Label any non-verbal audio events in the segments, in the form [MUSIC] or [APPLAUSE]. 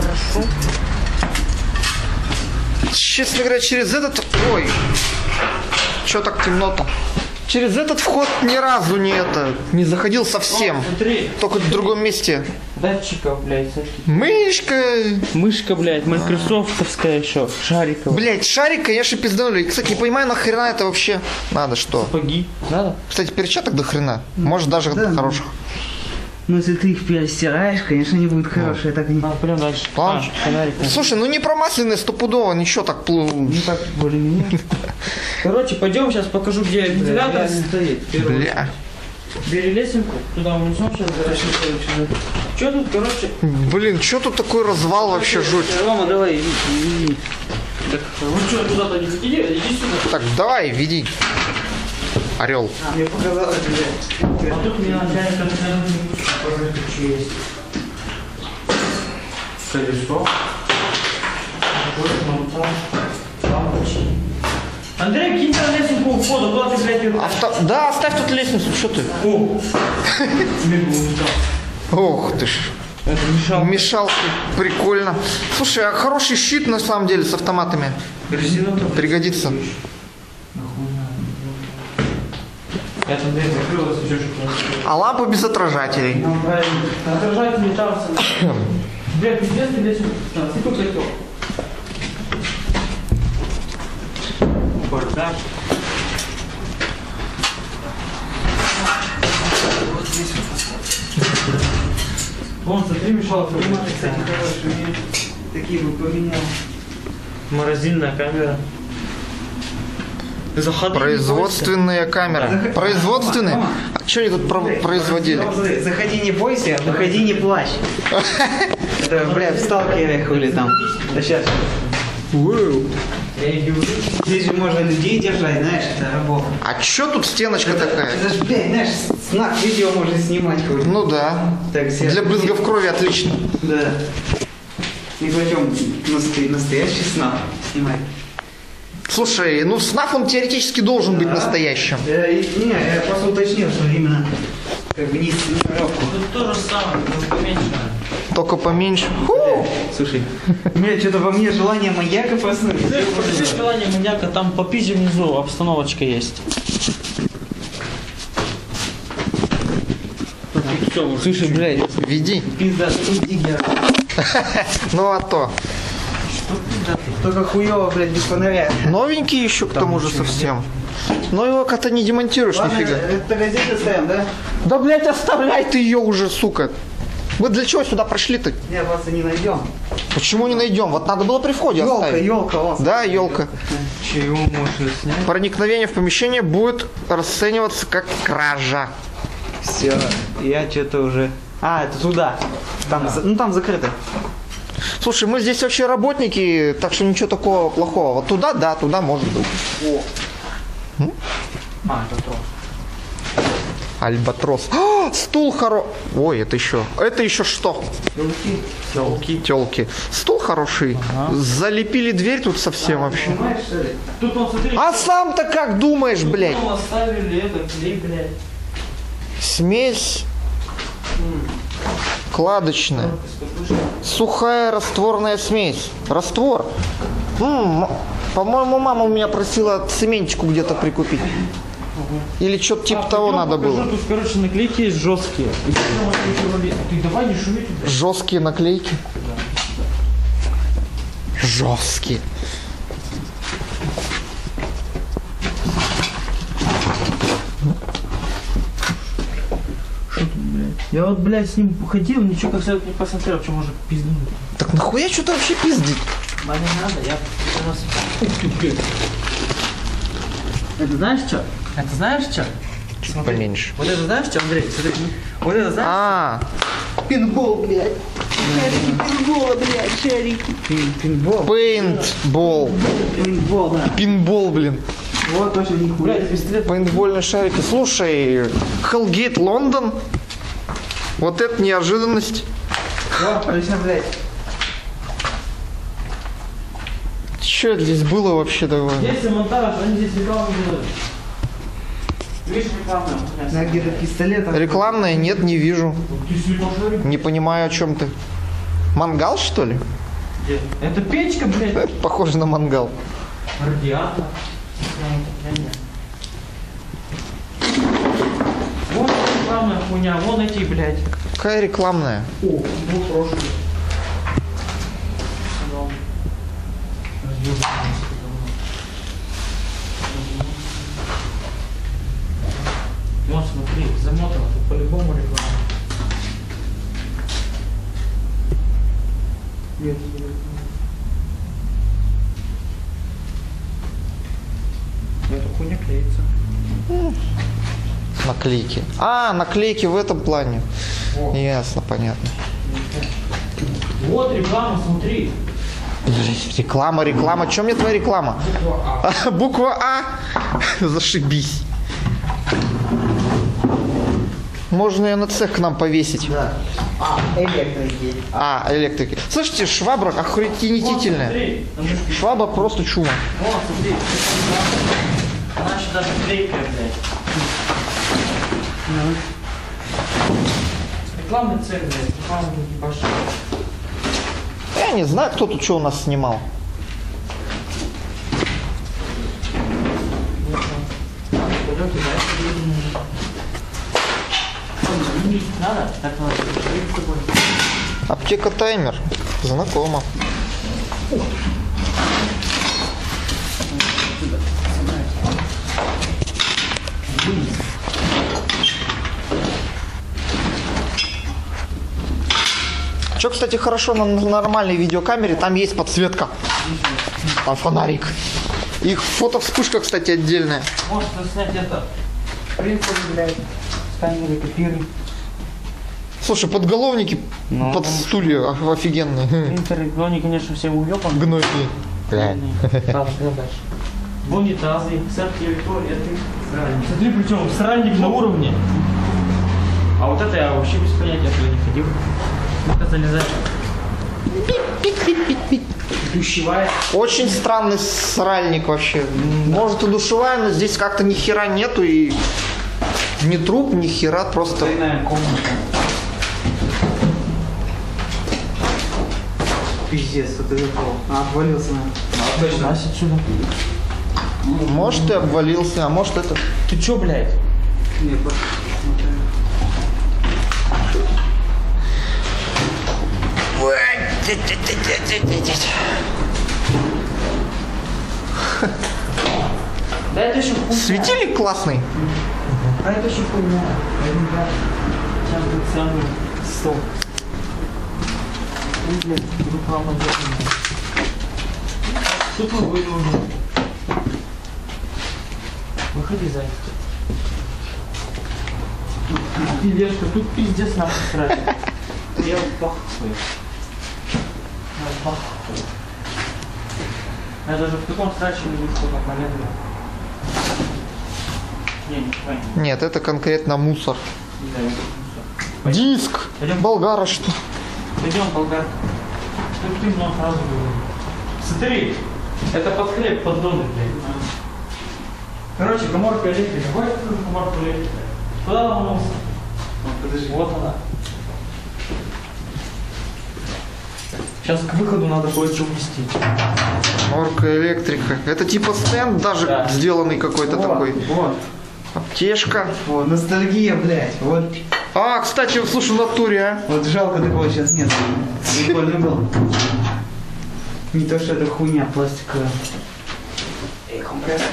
Хорошо. Честно говоря, через этот... Ой, что так темно-то? Через этот вход ни разу не это, не заходил совсем. Смотри, Только в другом месте. датчиков, блядь. Мышка. Мышка, блядь, майкрософтовская еще, шариковая. Блять, шарик, конечно, пизданули. И, Кстати, не понимаю, нахрена это вообще надо, что? Сапоги. Надо? Кстати, перчаток до хрена. Может, даже хороших. Ну, если ты их перестираешь, конечно, не будет хорошие, так и не... А, прям дальше. А, фонарик. Слушай, ну не промасленные стопудово, ничего так плу... Ну так, более-менее. [LAUGHS] Короче, пойдем сейчас покажу, где вентилятор стоит. Бля. Бери лесенку, туда унесем сейчас, Что тут, короче? Блин, что тут такой развал вообще жуть? Рома, давай, иди, иди. Так, ну что, туда-то не иди, иди сюда. Так, давай, веди. Орел. А, мне показалось, блядь. А тут мне начальник что есть. Колесо. Андрей, кинь там лесенку у входа, куда ты, блядь, ее... Авто... Да, оставь тут лестницу, что ты? О! Ох ты ж. Это мешал. Мешалки, прикольно. Слушай, а хороший щит на самом деле с автоматами. Резина-то. Пригодится. Я там дверь закрылась, еще что-то. А лампа без отражателей. Ну, правильно. Отражатель там. Бля, пиздец, лесенку. Ты тут летел. Бардак. Вон, смотри, мешалка. Кстати, хорошие. Такие бы поменял. Морозильная камера. Производственная камера. Производственные? А что они тут про- производили? Заходи не бойся, выходи не плачь. Это, бля, в сталкере хули там. Да сейчас. И. Здесь же можно людей держать, знаешь, это работа. А чё тут стеночка такая? Это ж, блядь, знаешь, знак видео можно снимать хули. Ну да. Так, все. Для брызгов крови отлично. Да. Пойдем настоя- настоящий знак снимать. Слушай, ну СНАФ он теоретически должен быть настоящим. И- не, я просто уточнил, что именно как бы не. Тут то же самое, но поменьше. Только поменьше. Фу! Слушай, у меня что-то во мне желание маньяка проснулось. Желание маньяка, там по пизе внизу обстановочка есть. Слушай, блядь, Веди. пизда, тут диггер. [LAUGHS] Ну а то. Только хуёво, блядь, без фонаря. Новенький еще к тому же совсем. Но его как-то не демонтируешь Ладно, нифига. это газету ставим, да? Да, блядь, оставляй ты ее уже, сука. Вы для чего сюда прошли-то? Не, просто не найдем. Почему не найдем? Вот надо было при входе Елка, оставить. елка, вот. Да, елка. Чего можно снять? Проникновение в помещение будет расцениваться как кража. Все, я что-то уже... А, это туда. Там, за- ну там закрыто. Слушай, мы здесь вообще работники, так что ничего такого плохого. Вот туда, да, туда может быть. А, это то. Альбатрос. А, стул хоро... Ой, это еще... Это еще что? Телки. Телки. Стул хороший. Залепили дверь тут совсем вообще. Понимаешь, что ли? Тут он, смотри, А сам-то как думаешь, блядь? Тут оставили это, клей, блядь. Смесь кладочная. Сухая растворная смесь. Раствор. По-моему, мама у меня просила цементику где-то прикупить. Или что-то типа А, того пойдем надо покажу, было. Тут, короче, наклейки есть жесткие. Нам отключили. Ты давай не шуми. Жесткие наклейки. Жесткие. Я вот, блядь, с ним ходил, ничего как следует не посмотрел, что можно пизднуть. Так нахуя что-то вообще пиздить? А не надо, я раз... [LAUGHS] Это знаешь что? Это знаешь что? Чуть поменьше. Вот это знаешь что, Андрей? Смотри. Вот это знаешь? А, Пинбол, блядь. Шарики пинбола, блядь, шарики. Пин, пинбол. пейнтбол. Пинбол, да. Пинбол, блин. Вот точно нихуя. Пейнтбольные шарики. Слушай, Hellgate Лондон. Вот это неожиданность. Вот. Что это здесь было вообще такое? Если монтаж, они здесь рекламу делают. Видишь рекламу? На где-то пистолет. а- Рекламное нет, не вижу. Не понимаю, о чем ты. Мангал, что ли? Где? Это печка, блядь. [LAUGHS] Похоже на мангал. Радиатор. Вот рекламная хуйня, вон эти, блядь. Какая рекламная? О, ну хороший. Вот смотри, замотано, тут по-любому реклама. Нет, Наклейки. А, наклейки в этом плане. О. Ясно, понятно. Вот реклама, смотри. Реклама, реклама. Чем мне твоя реклама? А, [LAUGHS] Буква А. Зашибись. Можно ее на цех к нам повесить. А, электрики. А, электрики. Слышите, швабра охренительная. Швабра просто чума. Вон, смотри. Она еще даже клейкая, блядь. Рекламный цех, блядь. Рекламный ебашь. Я не знаю, кто тут что у нас снимал. Аптека таймер. Знакомо. Что, кстати, хорошо на нормальной видеокамере, там есть подсветка. Там фонарик. Их фотовспышка, кстати, отдельная. Можно снять это. Блядь. С камеры копируй. Слушай, подголовники Ну, под стулья оф- офигенные. Принтеры, но они, конечно, все уебаны. Дальше. В унитазы, сырки, туалеты, сральник. Смотри, причем сральник на уровне. А вот это я вообще без понятия туда не ходил. Это залезать. Душевая. Очень странный сральник вообще. Может и душевая, но здесь как-то ни хера нету и ни труб, ни хера, просто... Тайная комната. Пиздец, это какого? А, отвалился, наверное. Нас отсюда. Может и обвалился, а может это... Ты чё, блядь? Нет, вот. Да это еще хуйня. Светильник классный. А это еще хуйня. Сейчас будет самый стол. Ну, блядь, реклама были уже. Выходи, зайчик. Тут тележка, тут пиздец нахуй срать. Я пах Я даже в таком сраче не вижу, не понятно. Нет, это конкретно мусор. Знаю, это всё. Диск. Пойдем. Болгара что? Пойдем, болгар. Тут ты много сразу говорил. Смотри, это под хлеб, под доны, блядь. Короче, коморка электрика. Это коморка электрика? Куда она умылся? Подожди. Вот она. Сейчас к выходу надо кое-что уместить. Орка электрика. Это типа стенд даже Да. сделанный какой-то Вот, такой. Вот. Аптечка. Вот, ностальгия, блядь. Вот, А, кстати, слушай, в натуре, а. вот жалко такого сейчас нет. Прикольно было. Не то, что это хуйня пластиковая. Эй, компрессор,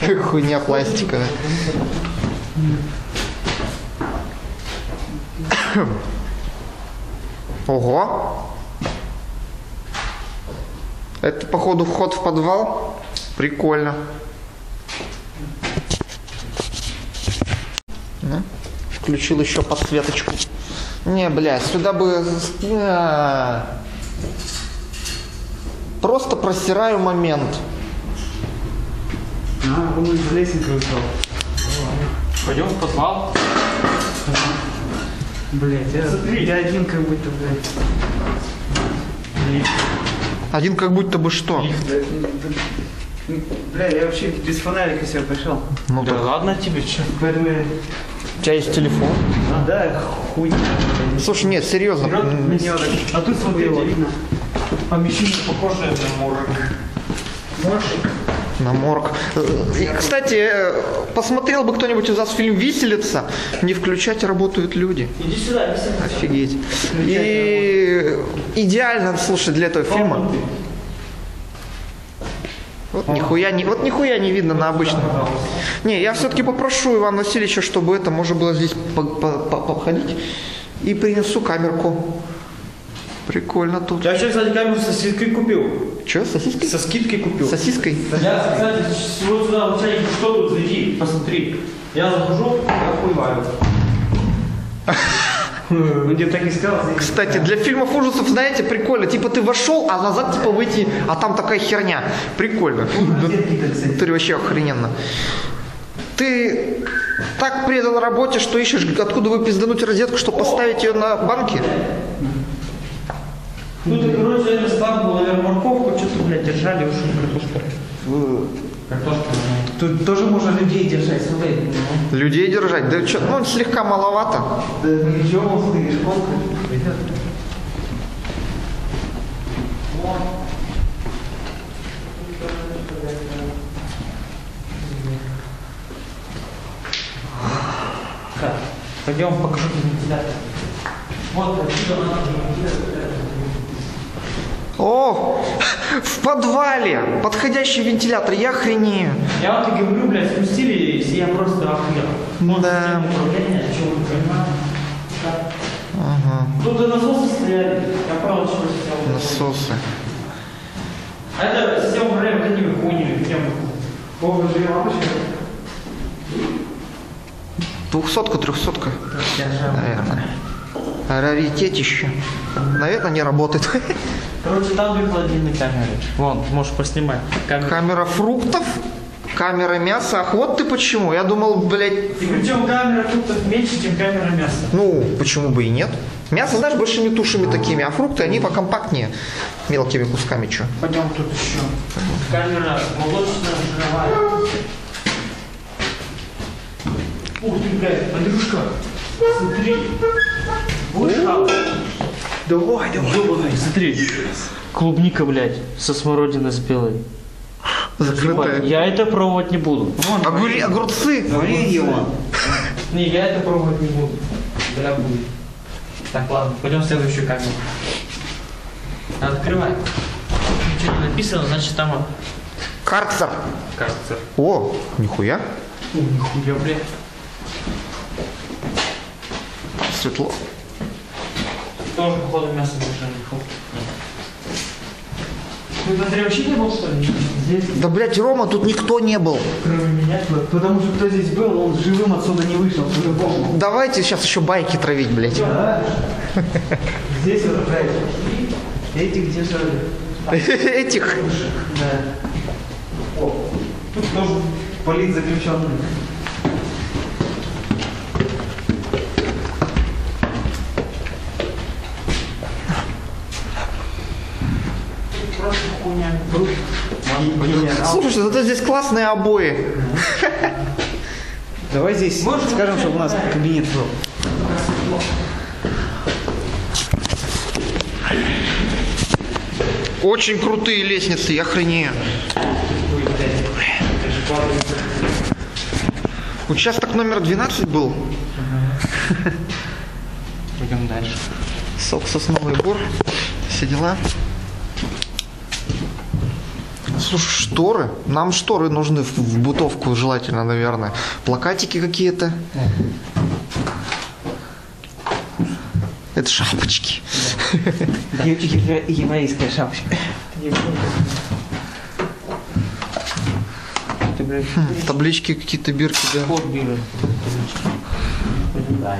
компрессор. Хуйня пластиковая. Ого. Это, походу, вход в подвал. Прикольно. Ну, Включил еще подсветочку. Не, бля, сюда бы... А. Просто просираю момент. А, он из лестницы ушел. Пойдем в подвал. Блять, я, Смотри. я один как будто, блядь. Один как будто бы что? Бля, я вообще без фонарика себе пришел. Ну Да так ладно тебе, что? Поэтому я У тебя есть телефон? Да, хуйня. Слушай, нет, серьезно. Вперед. А тут смотрите, видно. Помещение похожее на морг. Можешь? На морг. Э, И, кстати, э, посмотрел бы кто-нибудь из вас фильм «Виселица», не включать работают люди. Иди сюда, сюда. Офигеть. И идеально, слушай, для этого фильма. Вот нихуя не, вот нихуя не видно на обычном. Не, я все-таки попрошу Ивана Васильевича, чтобы это можно было здесь по- по- по- походить. И принесу камерку. Прикольно тут. Я сейчас, кстати, камеру со скидкой купил. Че, сосиски? Со скидкой купил. Сосиской? Я, кстати, вот сюда, вот чайник, что тут, зайди, посмотри. Я захожу, охуеваю. Где [LAUGHS] так и сказал. Кстати, для фильмов ужасов, знаете, прикольно. Типа ты вошел, а назад типа выйти, а там такая херня. Прикольно. Это вообще охрененно. Ты так предал работе, что ищешь, откуда вы пиздануть розетку, чтобы поставить ее на банке? Тут, и, короче, это склад был, наверное, морковку, что-то, блядь, держали, уж картошка. Картошка, Тут тоже можно людей держать, смотри. Людей держать? Да что, ну слегка маловато. Да ничего, смотри, школка. Так, пойдем покажу тебе вентилятор. Вот отсюда надо вентилятор. О, [LAUGHS] в подвале подходящий вентилятор, я охренею. Я вот и говорю, блядь, спустились, и я просто охуел. Да. Система управления, чего вы понимаете? Ага, Тут насосы стояли, я правда чего сидел. насосы. А это система управления вот этими хуйнями, прям. Бога же. Двухсотка, трехсотка, наверное. Раритетище. Наверное, не работает. Короче, там две холодильные камеры. Вон, можешь поснимать. Камера. Камера фруктов, камера мяса. Ах, вот ты почему. Я думал, блядь, И причем камера фруктов меньше, чем камера мяса. ну, почему бы и нет. Мясо, знаешь, большими тушами такими, а фрукты, они покомпактнее. Мелкими кусками, что. Пойдем тут еще. Камера молочная, жировая. Ух ты, блядь, Андрюшка, смотри. Будешь хавать? Давай, давай. Ёбаный, смотри. Клубника, блядь, со смородиной спелой. Закрытая. Я это пробовать не буду. Огури- огурцы. Варенье вон. Не, я это пробовать не буду. Да будет. Так, ладно, пойдем в следующую камеру. Открывай. Не написано, значит там Карцер. карцер. О, нихуя. О, нихуя, блядь. Светло. Тоже, походу, мясо держали. Фу. Ты Андрей вообще не был, что ли? Здесь, Да, блядь, Рома, тут никто не был. кроме меня? Потому что кто здесь был, он живым отсюда не вышел, по-любому. Давайте сейчас еще байки травить, блядь. Здесь вот, блядь, этих держали. Этих. Да. Тут тоже политзаключенный. Просто хуйня. Слушай, зато здесь классные обои. Давай здесь Можно скажем, чтобы у нас кабинет был. Очень крутые лестницы, я охренею. Участок номер 12 был. Пойдем дальше. Сок, сосновый бор. Все дела. Слушай, шторы. Нам шторы нужны в, в бытовку желательно, наверное. Плакатики какие-то. Это шапочки. Еврейская шапочка. Блядь, Таблички какие-то, бирки, да.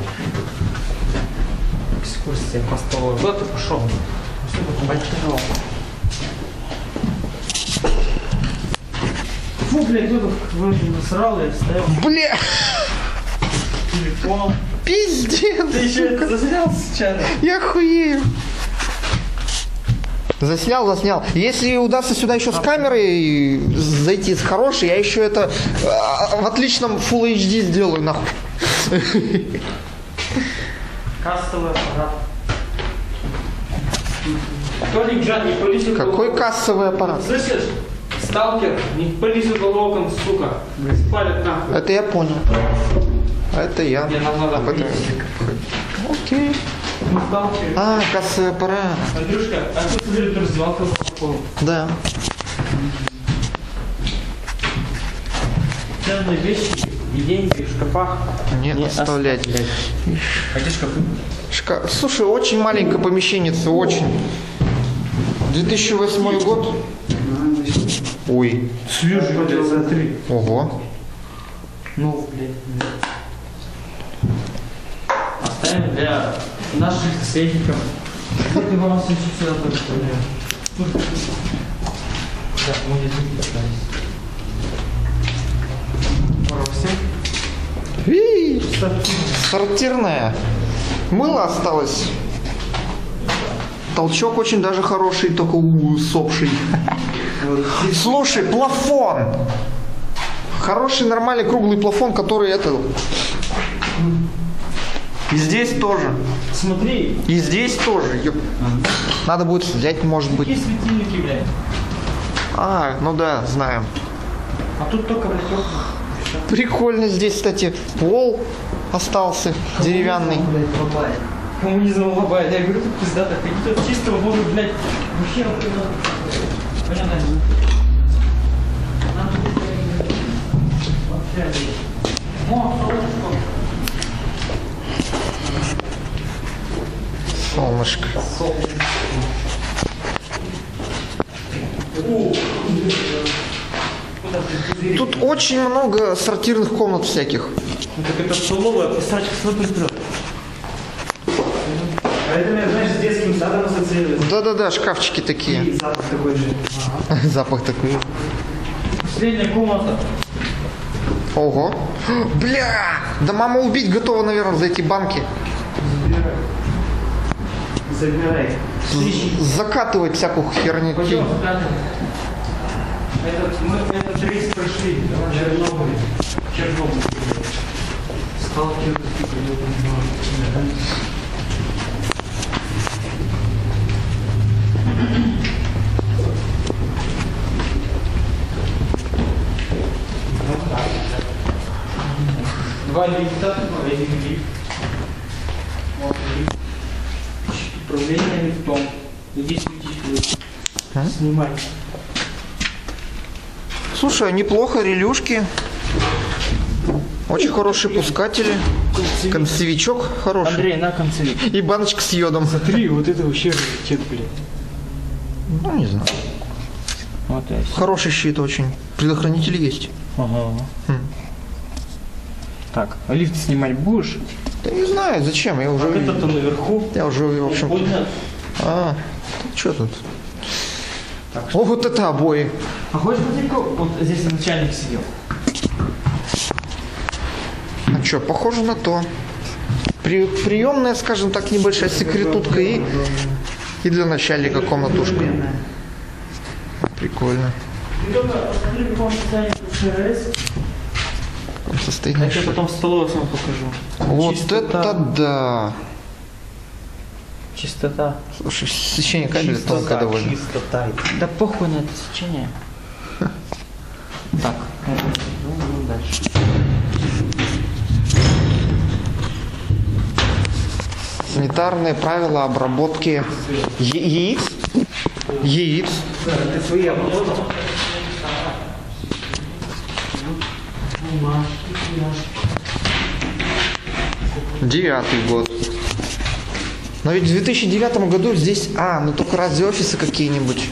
Экскурсия по столу. Куда ты пошел? Большого. Фу, блядь, вроде насрал и оставил Бля, телефон. пиздец. Ты еще это заснял сейчас? Я хуею. Заснял, заснял. Если удастся сюда еще с камерой зайти с хорошей, я еще это а, в отличном Full HD сделаю, нахуй. Кассовый аппарат. Толик, Жан, не в Какой кассовый аппарат? Слышишь? Сталкер, не пались в уголок, сука. Спалят нахуй. Это я понял. А это я. Мне нам надо Об этом- Окей. Ну, сталкер. А, кассовый аппарат. Андрюшка, а тут смотри, по полу. Да. Ценные вещи и деньги в шкафах. Не оставлять. А где шкафы? Шка- Слушай, очень маленькое помещение, очень. 2008 год. Ой. Свежий за три. Ого. Ну, блядь. Оставим для наших наследников. Это вам все сюда представляю. Да, мы не записались. Бросим. Ви, Сортирная. Мыло осталось. Толчок очень даже хороший, только усопший. Слушай, плафон. Хороший, нормальный, круглый плафон, который это... И здесь тоже. Смотри, И здесь тоже. ёп. Надо будет взять, может быть. какие светильники, блядь. А, ну да, знаем. А тут только, блядь. Прикольно здесь, кстати, пол остался деревянный. Коммунизм лобает. Я говорю, тут пиздато. Какие тут чистого воду, блядь. Вообще, солнышко. Солнышко. Тут очень много сортирных комнат всяких. Ну, так это столовая, писать свой припрет. А детским садом ассоциируется. Да-да-да, шкафчики такие. И [LAUGHS] запах такой же. Запах такой. Последняя комната. Ого. Бля! Да мама убить готова, наверное, за эти банки. Забирай. Закатывать всякую херню. Пойдем. Этот, мы этот рейс прошли. Чернобыль. Чернобыль. Сталкер. Два лифта, один лифт. Управление лифтом. Иди светить Снимай. Слушай, а неплохо, релюшки. Очень хорошие пускатели. Концевичок хороший. Андрей, на концевик. И баночка с йодом. Смотри, вот это вообще раритет, блин. Ну, не знаю. Вот это. Хороший щит очень. Предохранитель есть. Ага. Хм. Так, а лифт снимать будешь? Да не знаю, зачем, я уже... Это-то наверху. Я уже, в общем... Поднят. А, что тут? О, вот это обои. А хочешь посмотреть, вот здесь начальник сидел? А что, похоже на то. При, приемная, скажем так, небольшая секретутка и, и для начальника комнатушка. Прикольно. В состоянии Я потом в столовую сам покажу. Вот Чистота. это да. Чистота. Слушай, сечение кабеля тонкое довольно. Чистота. Да похуй на это сечение. [LAUGHS] Так, Санитарные правила обработки яиц. Яиц. Девятый год. Но ведь в 2009 году здесь, а, ну только разве офисы какие-нибудь,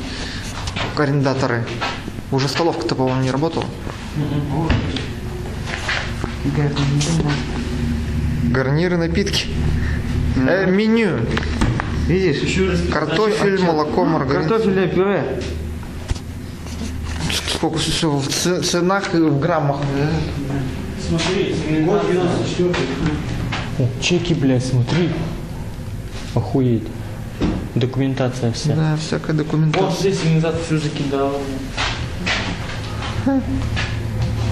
арендаторы. Уже столовка-то, по-моему, не работала. Гарниры, напитки. Э, меню. Видишь? Картофель, молоко, маргарин. Картофельное пюре. Сколько все в ценах и в граммах. Смотри, год 94 О, чеки, блядь, смотри. Охуеть. Документация вся. Да, всякая Вот документация. здесь сигнализацию всю закидал.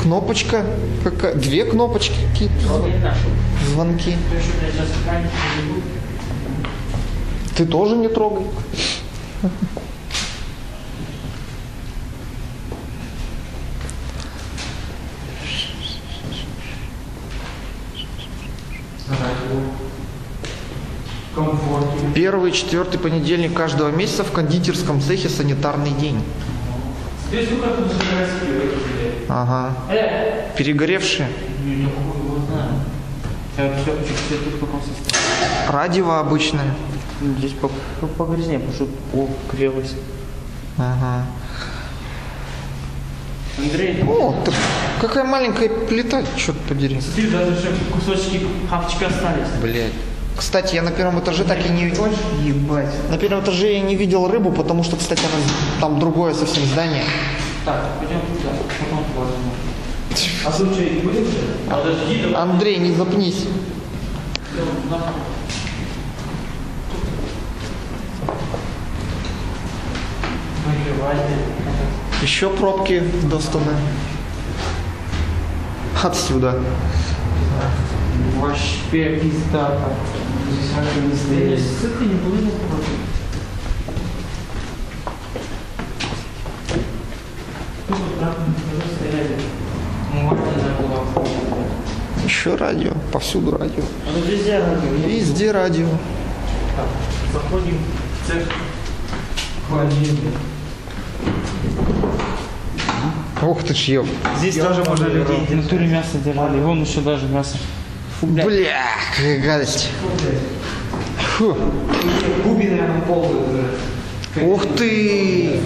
Кнопочка. Какая? Две кнопочки какие-то. Звонки. Ты тоже не трогай. Первый, четвертый понедельник каждого месяца в кондитерском цехе санитарный день. Ну Ага. Э! Перегоревшие. Не, не могу его знаю. В каком? Радио обычное. Здесь по, по, по грязне, потому что погрелось. Ага. Андрей, О, какая маленькая плита, черт подери. смотри, даже еще кусочки хавчика остались. Блять. Кстати, я на первом этаже так и не видел. Ебать. На первом этаже я не видел рыбу, потому что, кстати, она- там другое совсем здание. Так, пойдем туда, потом туда А. Андрей, не запнись. Еще пробки достаны. Отсюда. Вообще пизда. Здесь вообще не стоит. сыты не было против. Еще радио. Повсюду радио. А тут везде радио. Везде радио. Так, заходим в цех холодильник. Ух ты ж еб. Здесь тоже можно людей В натуре мясо держали, вон еще даже мясо. Фу, блядь. Бля, какая гадость. Фу. Губи, наверное, полные уже. Ух ты!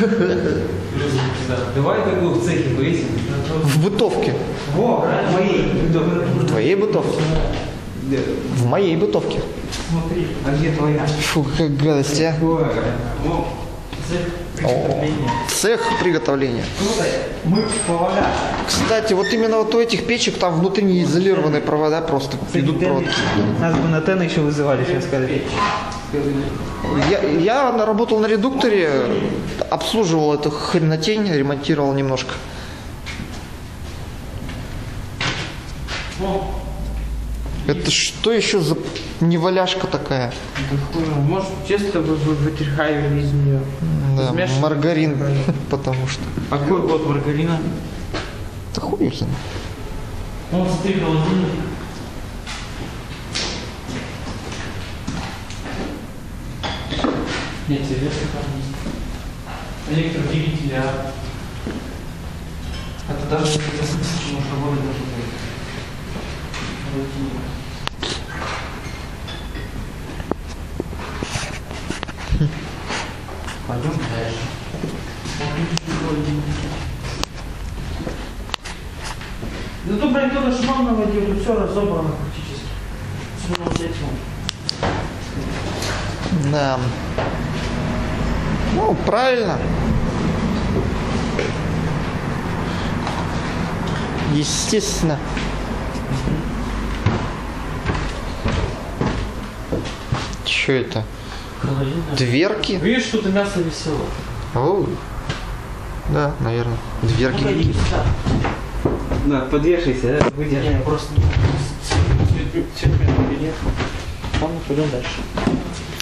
[LAUGHS] Давай такую в цехе повесим. В бытовке. Во, моей. В твоей бытовке. В моей бытовке. Смотри, А где твоя? Фу, какая гадость, а. Ой. Цех приготовления. Цех приготовления. Круто. Мы повара. Кстати, вот именно вот у этих печек там внутри не изолированные провода просто идут проводки. Нас бы на Тена еще вызывали, сейчас сказали. Я, я работал на редукторе, обслуживал эту хренотень, ремонтировал немножко. О, Это что еще за неваляшка такая? это хуже. Может, чисто вы, вы вытряхивали из нее. Да, маргарин, потому что. А какой год маргарина? Да хуй их. Он смотри, холодильник. Нет, интересно там есть. Электродвигатели, а... Это даже не смысл, можно работать даже будет. Холодильник. Кто-то шмал наводил, тут все разобрано практически. С. Да. Ну, правильно. Естественно. Что это? Дверки? Видишь, что-то мясо висело. О, да, наверное. Дверки сюда. Да, подвешайся, да, выдержи. Не, просто билет. Ладно, пойдем дальше.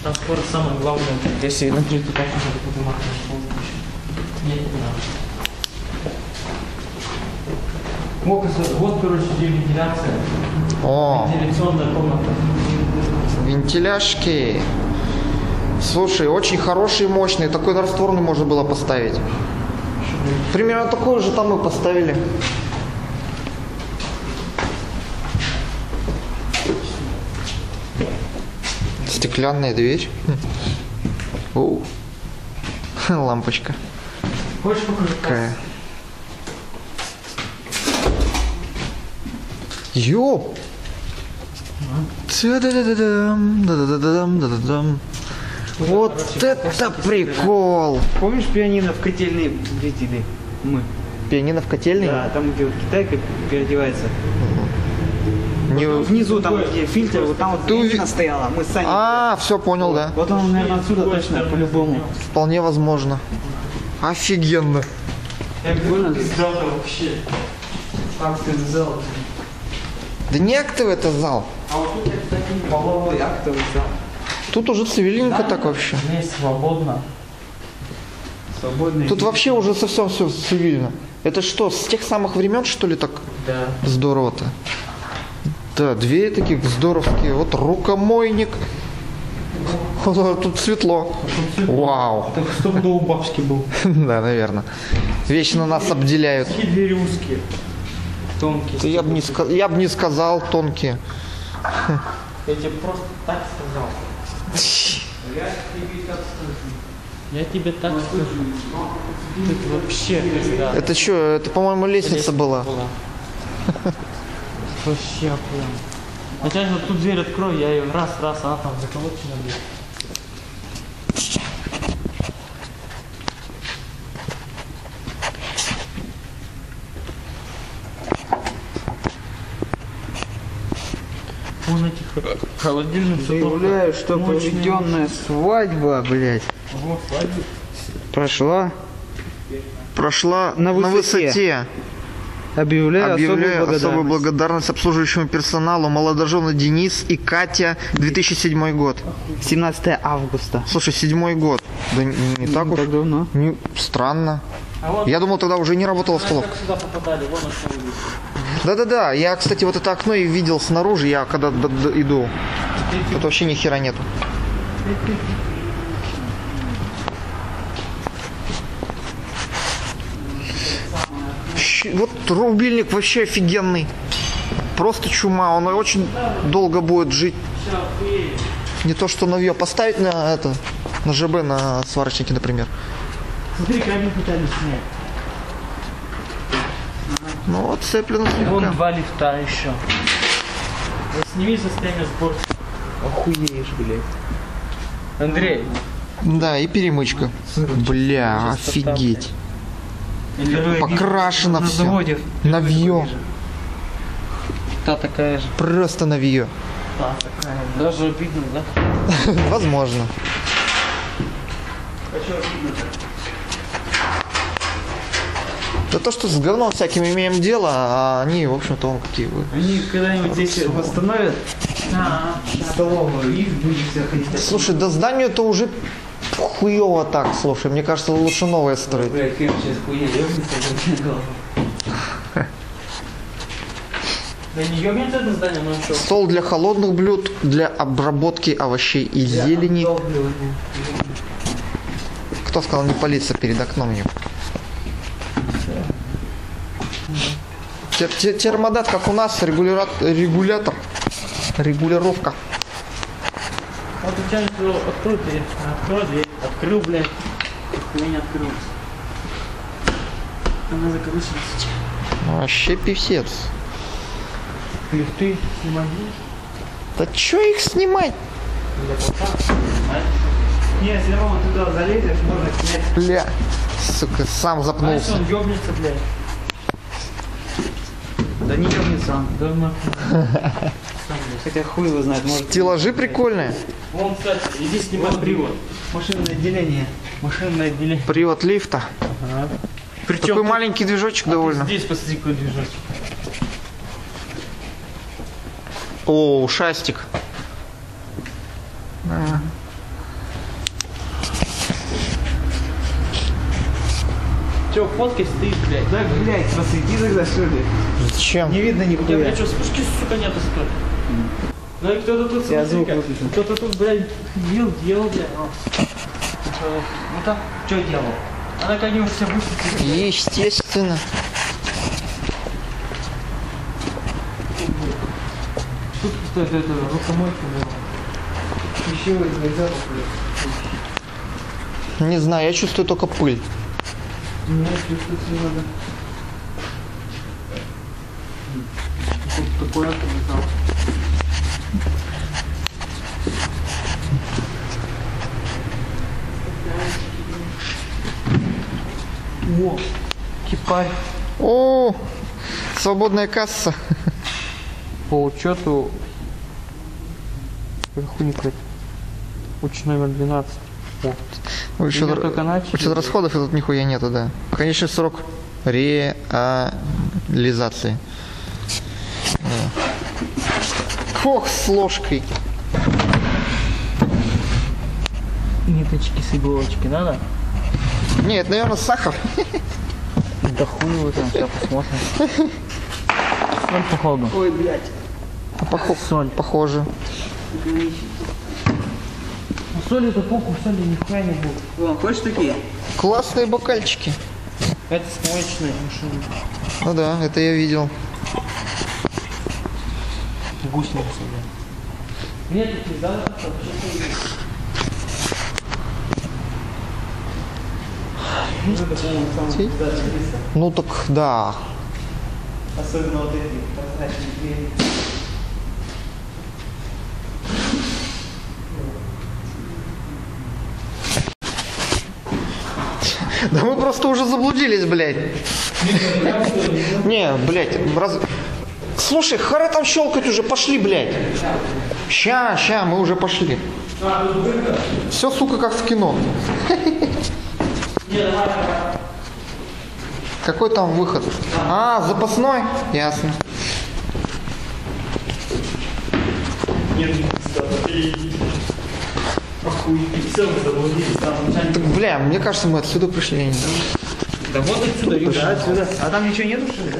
Там скоро самое главное. Если внутри туда на стол. Нет, не надо. Вот, вот, короче, где вентиляция. О, Вентиляционная комната. вентиляшки. Слушай, очень хороший и мощный. Такой растворный можно было поставить. Примерно такой же там мы поставили. Стеклянная дверь. Оу. [LAUGHS] Лампочка. Хочешь покажу? Какая. Ёп! Да-да-да-да-дам, да-да-дам. Вот это прикол! Помнишь пианино в котельной видели? Мы. Пианино в котельной? Да, там где вот Китайка переодевается. Не- Внизу там где фильтр, вот там вот Ты уви- стояла, мы с Саней. А, все понял, да. Вот он, наверное, отсюда точно, по-любому. Вполне возможно. Офигенно. Да не актовый это зал. А вот тут, кстати, Половой актовый зал. Тут уже цивильненько так вообще. Не свободно. Свободный. Тут вообще уже совсем все цивильно. Это что, с тех самых времен, что ли, так Да. здорово-то? Да, две таких здоровские. Вот рукомойник. [LAUGHS] Тут светло. Вау. Так чтобы до у бабушки был. [LAUGHS] Да, наверное. Вечно нас обделяют. Такие двери узкие. Тонкие. Я бы не, я б не сказал тонкие. Я тебе просто так сказал. Я тебе так скажу. Тут вообще пизда. Это что, это, по-моему, лестница была. Вообще охуенно. Хотя вот тут дверь открой, я ее раз, раз, она там заколочена будет. Холодильных Заявляю, что проведенная свадьба, блядь, прошла. Прошла На на высоте. высоте. Объявляю, Объявляю особую особую благодарность. обслуживающему персоналу молодожены Денис и Катя, 2007 год. 17 августа. Слушай, седьмой год. Да не, не так Не уж. так давно. Не- странно. А вот Я думал, тогда уже не работала столовка. сюда попадали, вон. Да-да-да, я, кстати, вот это окно и видел снаружи, я когда иду. Тут вообще ни хера нету. Вот рубильник вообще офигенный. Просто чума, он очень долго будет жить. Не то что новье. Поставить на это, на ЖБ, на сварочнике, например. Смотри, они пытались снять. Ну вот цеплено Вон слегка. два лифта еще. Сними состояние сборки. Охуеешь, блядь. Андрей. Да, и перемычка. Бля, офигеть. Покрашено На все. заводе. Навье. Та такая же. Просто навье. Та такая. Даже обидно, да? [LAUGHS] Возможно. Да то, что с говном всяким имеем дело, а они, в общем-то, вон какие вы. Они когда-нибудь здесь восстановят столовую, и будешь все ходить. Слушай, да зданию это уже хуево так, слушай. Мне кажется, лучше новое строить. Блядь, Кем сейчас хуйня. [LAUGHS] Да не ёбнется это здание, ну что? Стол для холодных блюд, для обработки овощей и зелени. Кто сказал не палиться перед окном мне? Тер- тер- термодат, как у нас, регуляра- регулятор, регулировка. Вот у тебя открой дверь. Открой дверь. Открыл, блядь. Хуя не открылась. Она заколочена сейчас. Вообще писец. Лифты снимать Да чё их снимать? Не, если Рома туда залезешь, можно снять. Бля, сука, сам Знаешь, запнулся. он ёбнется, блядь. Да не ёбнется он. Да нахуй. [LAUGHS] Хотя хуй его знает, может. Стеллажи прикольные. Вон, кстати, иди снимай привод. Машинное отделение. Машинное отделение. Привод лифта. Причем Такой маленький движочек довольно. Здесь посмотри, какой движочек. О, ушастик. Че, фоткай стоит, блядь. Да, блядь, посвети тогда, что ли? Зачем? Не видно нихуя. блядь, что, спушки, сука, нету, сука. Ну и кто-то тут, Я звук кто-то тут, блядь, ходил, делал, блядь. о. Ну там, что делал? Она как-нибудь себя высветит. Естественно. Тут, кстати, это рукомойка была. Еще запах, блядь. Не знаю, я чувствую только пыль. Мне чувствовать не надо. Атомный зал. О, кипарь. О, свободная касса. По учету... Какой хуйни, блядь? Учет номер 12. О, Учет, учет расходов и тут нихуя нету, да. Конечный срок реализации. Да. Ох, с ложкой. Ниточки с иголочки надо? Нет, наверное, сахар. Да хуй его там, сейчас посмотрим. Соль походу. Ой, блядь. Похо- Соль. Похоже. Ну, соли это похуй, соли нихуя не будет. Вон, хочешь такие? Классные бокальчики. Это смоечные машины. Ну да, это я видел. Гусеницы, да. Нет, не дали, Ну так да. Особенно вот эти прозрачные двери. Да мы просто уже заблудились, блядь. Не, блядь, раз... Слушай, харе там щелкать уже, пошли, блядь. Ща, ща, мы уже пошли. Все, сука, как в кино. Какой там выход? А, запасной? Ясно. Так, бля, мне кажется, мы отсюда пришли. Да вот отсюда, Да, отсюда. А там ничего нету, что ли?